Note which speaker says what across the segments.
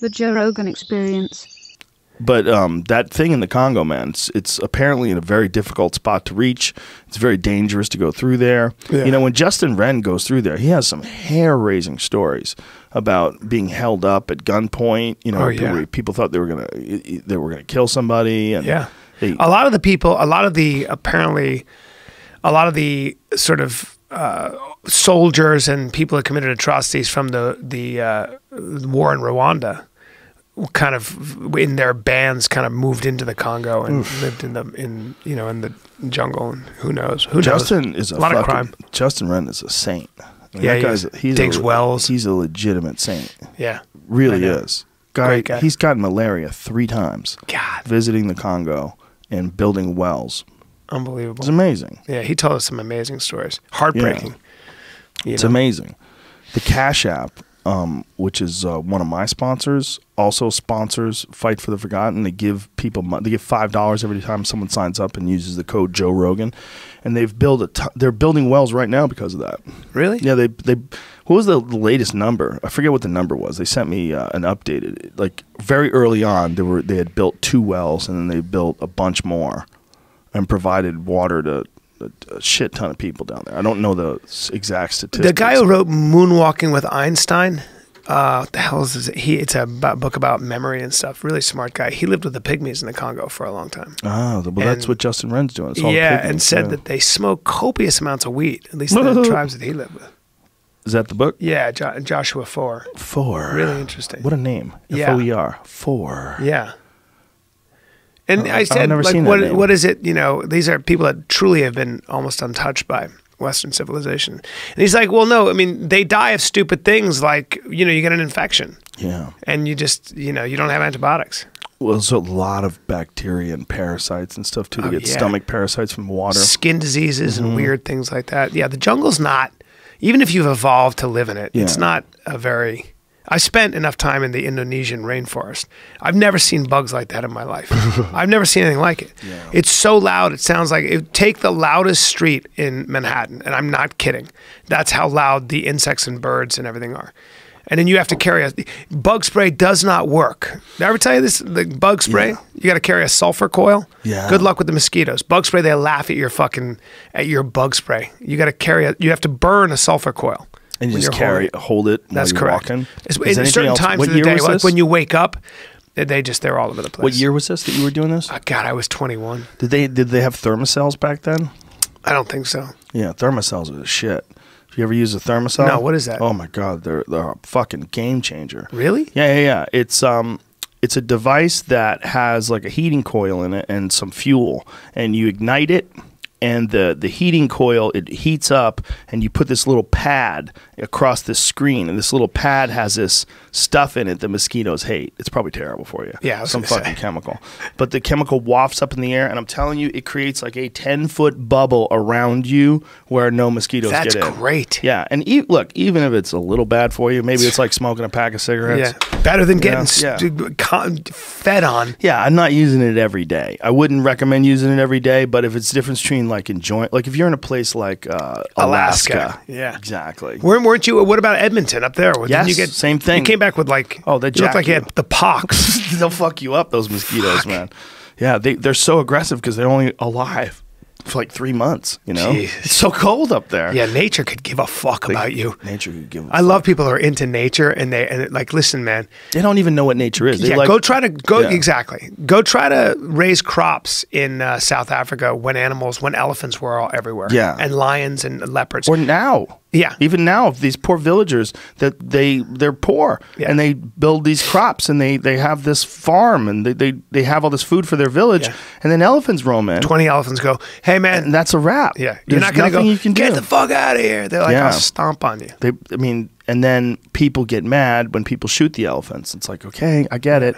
Speaker 1: The Joe Rogan Experience.
Speaker 2: But um, that thing in the Congo, man, it's, it's apparently in a very difficult spot to reach. It's very dangerous to go through there.
Speaker 3: Yeah.
Speaker 2: You know, when Justin Wren goes through there, he has some hair-raising stories about being held up at gunpoint. You know,
Speaker 3: Oh, yeah.
Speaker 2: people thought they were gonna they were gonna kill somebody. And
Speaker 3: Yeah.
Speaker 2: they-
Speaker 3: a lot of the people, a lot of the apparently, a lot of the sort of uh, soldiers and people that committed atrocities from the the uh, war in Rwanda, kind of in their bands, kind of moved into the Congo and lived in the in you know in the jungle and who knows who
Speaker 2: Justin
Speaker 3: knows
Speaker 2: is a,
Speaker 3: a lot of crime.
Speaker 2: Justin Wren is a saint. I mean,
Speaker 3: Yeah,
Speaker 2: that
Speaker 3: he
Speaker 2: guy's he's
Speaker 3: Digs
Speaker 2: a,
Speaker 3: wells.
Speaker 2: He's a legitimate saint.
Speaker 3: Yeah,
Speaker 2: Really is. Guy,
Speaker 3: Great guy.
Speaker 2: He's gotten malaria three times.
Speaker 3: God,
Speaker 2: Visiting the Congo and building wells.
Speaker 3: unbelievable.
Speaker 2: It's amazing.
Speaker 3: Yeah, he told us some amazing stories, heartbreaking. You
Speaker 2: It's
Speaker 3: know?
Speaker 2: amazing. The Cash App, um, which is uh, one of my sponsors, also sponsors Fight for the Forgotten. They give people mo- they give five dollars every time someone signs up and uses the code Joe Rogan, and they've built a t- they're building wells right now because of that.
Speaker 3: Really?
Speaker 2: Yeah, they they. What was the latest number? I forget what the number was. They sent me uh, an updated. Like very early on, they were they had built two wells, and then they built a bunch more, and provided water to a, a shit ton of people down there. I don't know the exact statistics.
Speaker 3: The guy who wrote Moonwalking with Einstein, uh, what the hell is this? He? It's a book about memory and stuff. Really smart guy. He lived with the pygmies in the Congo for a long time.
Speaker 2: Oh, well, that's what Justin Wren's doing. It's all
Speaker 3: yeah, and said
Speaker 2: yeah.
Speaker 3: that they smoke copious amounts of weed. At least the tribes that he lived with.
Speaker 2: Is that the book?
Speaker 3: Yeah, jo- Joshua Foer.
Speaker 2: Four.
Speaker 3: Really interesting.
Speaker 2: What a name.
Speaker 3: Yeah.
Speaker 2: F O E R. Four.
Speaker 3: Yeah. And
Speaker 2: Uh,
Speaker 3: I said, like, what,
Speaker 2: name.
Speaker 3: what is it? You know, these are people that truly have been almost untouched by Western civilization. And he's like, well, no, I mean, they die of stupid things like, you know, you get an infection
Speaker 2: Yeah.
Speaker 3: and you just, you know, you don't have antibiotics.
Speaker 2: Well, there's a lot of bacteria and parasites and stuff too. They
Speaker 3: Oh,
Speaker 2: get
Speaker 3: yeah.
Speaker 2: stomach parasites from water.
Speaker 3: Skin diseases
Speaker 2: Mm-hmm.
Speaker 3: and weird things like that. Yeah, the jungle's not, even if you've evolved to live in it, it's not a very. I spent enough time in the Indonesian rainforest. I've never seen bugs like that in my life. I've never seen anything like it. It's so loud. It sounds like it take the loudest street in Manhattan, and I'm not kidding. That's how loud the insects and birds and everything are. And then you have to carry a bug spray. Does not work. Did I ever tell you this? The bug spray.
Speaker 2: Yeah.
Speaker 3: You got to carry a sulfur coil.
Speaker 2: Yeah.
Speaker 3: Good luck with the mosquitoes. Bug spray. They laugh at your fucking at your bug spray. You got to carry a. You have to burn a sulfur coil.
Speaker 2: And you just
Speaker 3: holding
Speaker 2: carry,
Speaker 3: it.
Speaker 2: hold it while
Speaker 3: That's
Speaker 2: you're
Speaker 3: correct.
Speaker 2: walking.
Speaker 3: It's,
Speaker 2: Is
Speaker 3: in certain
Speaker 2: else-
Speaker 3: times of the day, like when you wake up, they- they just they're all over the place.
Speaker 2: What year was this that you were doing this?
Speaker 3: Oh, God, I was 21.
Speaker 2: Did they did they have Thermacells back then?
Speaker 3: I don't think so.
Speaker 2: Yeah, Thermacells are the shit. Have you ever used a Thermacell?
Speaker 3: No, what is that?
Speaker 2: Oh my god, they're they're a fucking game changer.
Speaker 3: Really?
Speaker 2: Yeah, yeah, yeah. It's um it's a device that has like a heating coil in it and some fuel and you ignite it and the the heating coil it heats up and you put this little pad across this screen and this little pad has this stuff in it that mosquitoes hate. It's probably terrible for you.
Speaker 3: Yeah,
Speaker 2: some fucking
Speaker 3: say.
Speaker 2: chemical. But the chemical wafts up in the air and I'm telling you it creates like a 10 foot bubble around you where no mosquitoes
Speaker 3: That's
Speaker 2: get in.
Speaker 3: great.
Speaker 2: Yeah, and e- look, even if it's a little bad for you, maybe it's like smoking a pack of cigarettes.
Speaker 3: Yeah, better than getting
Speaker 2: Yeah,
Speaker 3: con- fed on.
Speaker 2: Yeah, I'm not using it every day. I wouldn't recommend using it every day, but if it's difference between like enjoying, like if you're in a place like uh, Alaska,
Speaker 3: Alaska, yeah.
Speaker 2: exactly.
Speaker 3: Weren't, weren't you? What about Edmonton up there? Didn't
Speaker 2: Yes,
Speaker 3: you get
Speaker 2: same thing.
Speaker 3: You came back with like
Speaker 2: Oh, they
Speaker 3: looked like you
Speaker 2: you.
Speaker 3: had the pox.
Speaker 2: They'll fuck you up. Those mosquitoes, man. Yeah, they they're so aggressive because they're only alive for like three months. You know,
Speaker 3: Jesus.
Speaker 2: it's so cold up there.
Speaker 3: yeah, nature could give a fuck about you.
Speaker 2: nature could give. a
Speaker 3: I love people who are into nature and they and like listen, man.
Speaker 2: They don't even know what nature is. They
Speaker 3: yeah,
Speaker 2: like,
Speaker 3: go try to go
Speaker 2: Yeah.
Speaker 3: exactly. Go try to raise crops in uh, South Africa when animals, when elephants were all everywhere.
Speaker 2: Yeah.
Speaker 3: and lions and leopards.
Speaker 2: or now.
Speaker 3: Yeah.
Speaker 2: Even now, these poor villagers that they they're poor
Speaker 3: Yeah.
Speaker 2: and they build these crops and they they have this farm and they they, they have all this food for their village
Speaker 3: Yeah.
Speaker 2: and then elephants roam in
Speaker 3: Twenty elephants go, hey man,
Speaker 2: and that's a wrap.
Speaker 3: yeah, you're
Speaker 2: There's
Speaker 3: not gonna go.
Speaker 2: you can
Speaker 3: Get
Speaker 2: do.
Speaker 3: the fuck out of here. They're like,
Speaker 2: Yeah.
Speaker 3: I'll stomp on you.
Speaker 2: They, I mean, and then people get mad when people shoot the elephants. It's like, okay, I get it,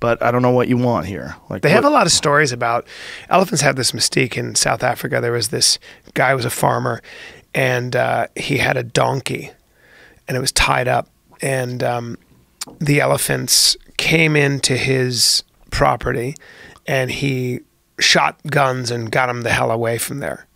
Speaker 2: but I don't know what you want here. Like
Speaker 3: They have a lot of stories about elephants have this mystique in South Africa. There was this guy who was a farmer, and uh, he had a donkey, and it was tied up, and um, the elephants came into his property, and he shot guns and got him the hell away from there.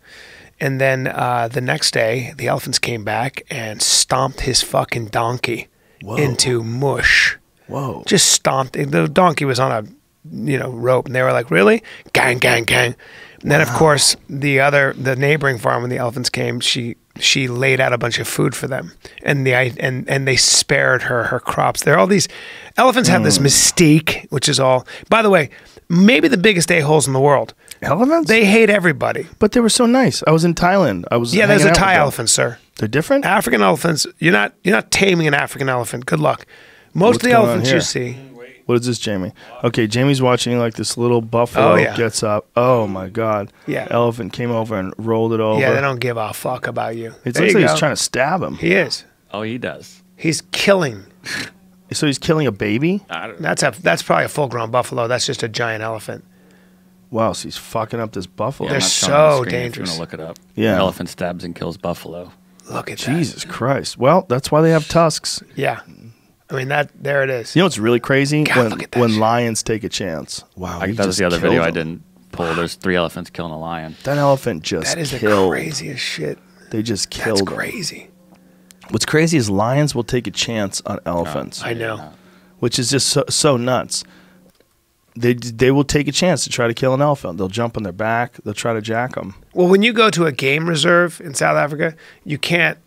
Speaker 3: And then uh, the next day, the elephants came back and stomped his fucking donkey into mush.
Speaker 2: Whoa.
Speaker 3: just stomped. The donkey was on a you know rope, and they were like, "Really, gang, gang, gang." And then, of course, the other the neighboring farm when the elephants came, she she laid out a bunch of food for them, and the I- and and they spared her her crops. There are all these elephants have
Speaker 2: Hmm.
Speaker 3: this mystique, which is all. By the way, maybe the biggest a holes in the world.
Speaker 2: Elephants?
Speaker 3: They hate everybody.
Speaker 2: but they were so nice. I was in Thailand. I was
Speaker 3: Yeah, there's a Thai elephant, sir.
Speaker 2: They're different.
Speaker 3: African elephants. You're not you're not taming an African elephant. Good luck. Most
Speaker 2: What's
Speaker 3: of the elephants you see.
Speaker 2: What is this, Jamie? Okay, Jamie's watching like this little buffalo
Speaker 3: Oh, yeah.
Speaker 2: gets up. Oh my god.
Speaker 3: Yeah.
Speaker 2: Elephant came over and rolled it over.
Speaker 3: Yeah, they don't give a fuck about you.
Speaker 2: It
Speaker 3: There
Speaker 2: looks
Speaker 3: you
Speaker 2: like
Speaker 3: go.
Speaker 2: he's trying to stab him.
Speaker 3: He is.
Speaker 4: Oh, he does.
Speaker 3: He's killing.
Speaker 2: So he's killing a baby?
Speaker 4: I don't
Speaker 3: That's a that's probably a full grown buffalo. That's just a giant elephant.
Speaker 2: Wow, so he's fucking up this buffalo.
Speaker 4: Yeah,
Speaker 3: They're
Speaker 4: I'm not showing on the
Speaker 3: so
Speaker 4: screen if
Speaker 3: dangerous.
Speaker 4: You want to look it up?
Speaker 2: Yeah.
Speaker 4: Elephant stabs and kills buffalo.
Speaker 3: Look at that.
Speaker 2: Jesus Christ. Well, that's why they have tusks.
Speaker 3: Yeah. I mean that there it is.
Speaker 2: You know what's really crazy?
Speaker 3: God,
Speaker 2: when
Speaker 3: look at that
Speaker 2: when
Speaker 3: shit.
Speaker 2: lions take a chance. Wow.
Speaker 4: I, that was the other
Speaker 2: killed
Speaker 4: video I didn't pull. There's three elephants killing a lion.
Speaker 2: That elephant just
Speaker 3: That is the
Speaker 2: killed.
Speaker 3: craziest shit.
Speaker 2: They just killed him.
Speaker 3: crazy.
Speaker 2: What's crazy is lions will take a chance on elephants,
Speaker 3: I know.
Speaker 2: which is just so, so nuts. They they will take a chance to try to kill an elephant. They'll jump on their back. They'll try to jack them.
Speaker 3: Well, when you go to a game reserve in South Africa, you can't.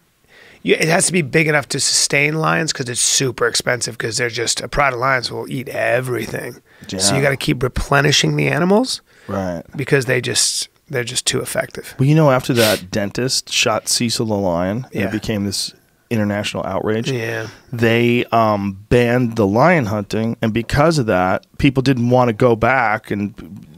Speaker 3: You, it has to be big enough to sustain lions because it's super expensive. Because they're just a pride of lions will eat everything. So you got to keep replenishing the animals
Speaker 2: Right.
Speaker 3: because they just they're just too effective.
Speaker 2: Well, you know, after that dentist shot Cecil the lion,
Speaker 3: Yeah.
Speaker 2: it became this international outrage.
Speaker 3: Yeah.
Speaker 2: They um, banned the lion hunting, and because of that, people didn't want to go back, and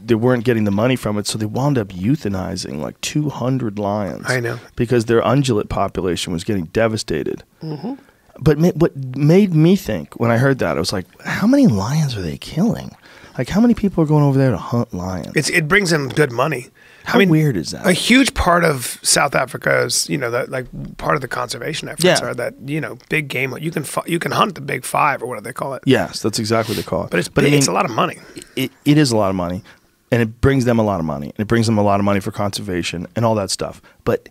Speaker 2: they weren't getting the money from it, so they wound up euthanizing like 200 lions.
Speaker 3: I know.
Speaker 2: because their ungulate population was getting devastated.
Speaker 3: Mm-hmm.
Speaker 2: But ma- what made me think when I heard that, I was like, how many lions are they killing? Like, how many people are going over there to hunt lions?
Speaker 3: It's it brings in good money.
Speaker 2: How weird is that?
Speaker 3: A huge part of South Africa is, you know, that like part of the conservation efforts
Speaker 2: Yeah.
Speaker 3: are that you know big game. You can you can hunt the big five or whatever they call it.
Speaker 2: yes, that's exactly what they call it.
Speaker 3: But it's
Speaker 2: but I
Speaker 3: it's a lot of money.
Speaker 2: it, it is a lot of money and it brings them a lot of money and it brings them a lot of money for conservation and all that stuff but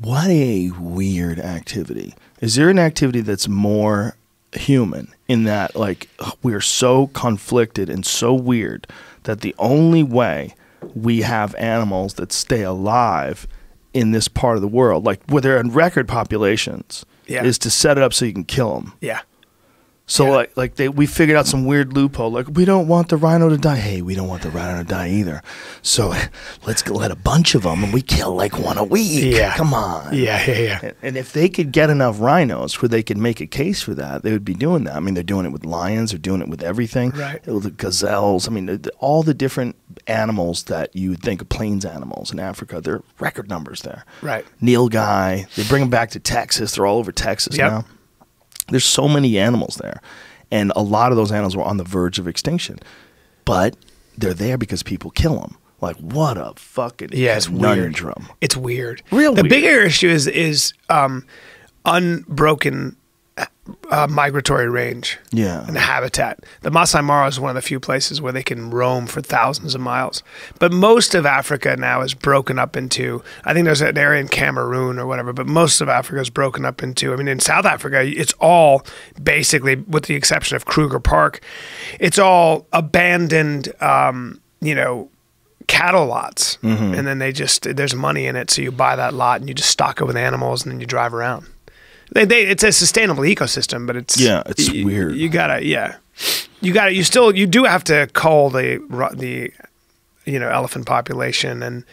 Speaker 2: what a weird activity is there an activity that's more human in that like we're so conflicted and so weird that the only way we have animals that stay alive in this part of the world like where they're in record populations
Speaker 3: Yeah.
Speaker 2: is to set it up so you can kill them
Speaker 3: Yeah.
Speaker 2: So
Speaker 3: Yeah.
Speaker 2: like like they we figured out some weird loophole. Like we don't want the rhino to die. Hey, we don't want the rhino to die either. So let's let a bunch of them and we kill like one a week.
Speaker 3: Yeah.
Speaker 2: come on.
Speaker 3: Yeah. Yeah. Yeah.
Speaker 2: And, and if they could get enough rhinos where they could make a case for that, they would be doing that. I mean, they're doing it with lions. They're doing it with everything.
Speaker 3: Right.
Speaker 2: With the gazelles. I mean, all the different animals that you would think of plains animals in Africa. They're record numbers there.
Speaker 3: Right.
Speaker 2: Nilgai. They bring them back to Texas. They're all over Texas
Speaker 3: Yep.
Speaker 2: now. There's so many animals there, and a lot of those animals were on the verge of extinction, but they're there because people kill them. Like what a fucking
Speaker 3: Yeah, it's weird.
Speaker 2: Drum.
Speaker 3: It's weird.
Speaker 2: Real
Speaker 3: The
Speaker 2: weird.
Speaker 3: bigger issue is is um, unbroken uh, migratory range.
Speaker 2: Yeah.
Speaker 3: And habitat. The Masai Mara is one of the few places where they can roam for thousands of miles. But most of Africa now is broken up into. I think there's an area in Cameroon or whatever. But most of Africa is broken up into. I mean, in South Africa, it's all basically, with the exception of Kruger Park, it's all abandoned. Um, you know, cattle lots,
Speaker 2: Mm-hmm.
Speaker 3: and then they just there's money in it, so you buy that lot and you just stock it with animals, and then you drive around. They, they, it's a sustainable ecosystem, but it's
Speaker 2: Yeah, it's
Speaker 3: you-
Speaker 2: weird.
Speaker 3: You gotta, yeah, you gotta. You still, you do have to call the the, you know, elephant population and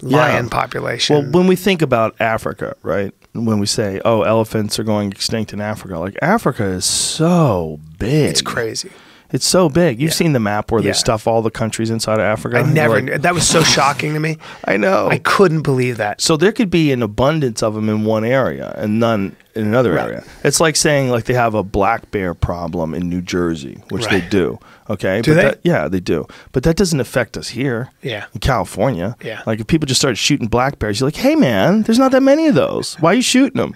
Speaker 3: lion
Speaker 2: Yeah.
Speaker 3: population.
Speaker 2: Well, when we think about Africa, right? When we say, "Oh, elephants are going extinct in Africa," like Africa is so big.
Speaker 3: it's crazy.
Speaker 2: It's so big. You've
Speaker 3: Yeah.
Speaker 2: seen the map where
Speaker 3: Yeah.
Speaker 2: they stuff all the countries inside of Africa.
Speaker 3: I never.
Speaker 2: like,
Speaker 3: that was so shocking to me.
Speaker 2: I know.
Speaker 3: I couldn't believe that.
Speaker 2: So there could be an abundance of them in one area and none in another
Speaker 3: Right.
Speaker 2: area. It's like saying like they have a black bear problem in New Jersey, which they do. Okay,
Speaker 3: Do
Speaker 2: but
Speaker 3: they?
Speaker 2: That, yeah, they do. But that doesn't affect us here.
Speaker 3: Yeah.
Speaker 2: in California.
Speaker 3: Yeah.
Speaker 2: like if people just started shooting black bears, you're like, hey man, there's not that many of those. Why are you shooting them?